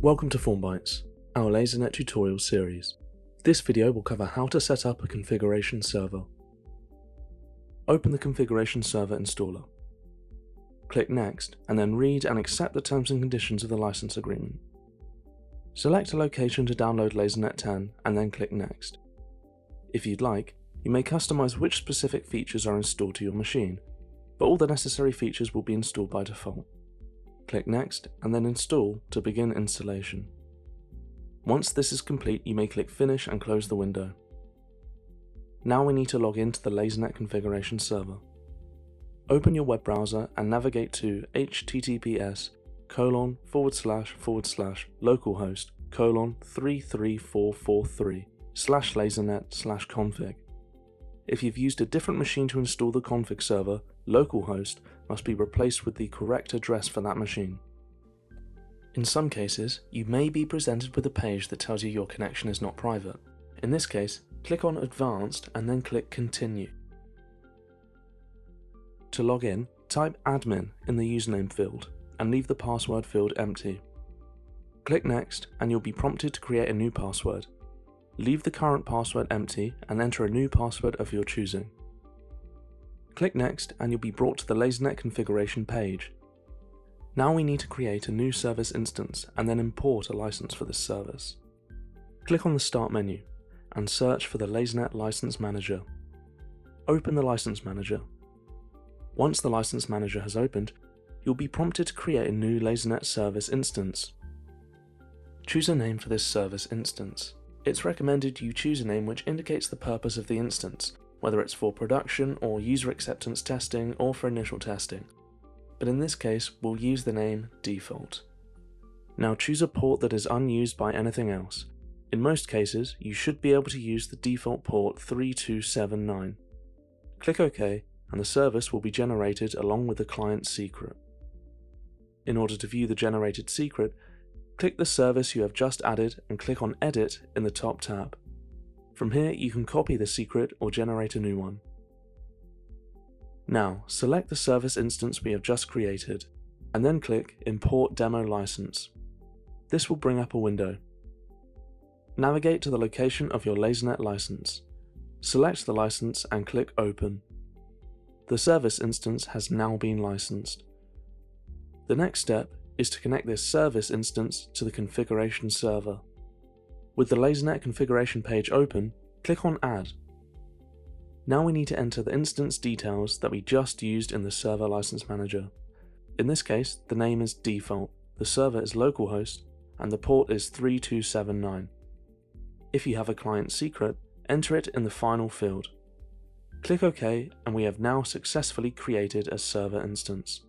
Welcome to Formbytes, our LaserNet tutorial series. This video will cover how to set up a configuration server. Open the configuration server installer. Click Next, and then read and accept the terms and conditions of the license agreement. Select a location to download LaserNet 10 and then click Next. If you'd like, you may customize which specific features are installed to your machine, but all the necessary features will be installed by default. Click Next and then Install to begin installation. Once this is complete, you may click Finish and close the window. Now we need to log into the LaserNet configuration server. Open your web browser and navigate to https colon forward slash forward slash localhost colon 33443 slash lasernet slash config. If you've used a different machine to install the config server, localhost must be replaced with the correct address for that machine. In some cases, you may be presented with a page that tells you your connection is not private. In this case, click on Advanced and then click Continue. To log in, type admin in the username field and leave the password field empty. Click Next and you'll be prompted to create a new password. Leave the current password empty and enter a new password of your choosing. Click Next and you'll be brought to the LaserNet configuration page. Now we need to create a new service instance and then import a license for this service. Click on the Start menu and search for the LaserNet License Manager. Open the License Manager. Once the License Manager has opened, you'll be prompted to create a new LaserNet service instance. Choose a name for this service instance. It's recommended you choose a name which indicates the purpose of the instance, whether it's for production or user acceptance testing or for initial testing. But in this case, we'll use the name default. Now choose a port that is unused by anything else. In most cases, you should be able to use the default port 3279. Click OK and the service will be generated along with the client secret. In order to view the generated secret, click the service you have just added and click on Edit in the top tab. From here you can copy the secret or generate a new one. Now select the service instance we have just created and then click Import Demo License. This will bring up a window. Navigate to the location of your LaserNet license. Select the license and click Open. The service instance has now been licensed. The next step is to connect this service instance to the configuration server. With the LaserNet configuration page open, click on Add. Now we need to enter the instance details that we just used in the server license manager. In this case, the name is default, the server is localhost, and the port is 3279. If you have a client secret, enter it in the final field. Click OK and we have now successfully created a server instance.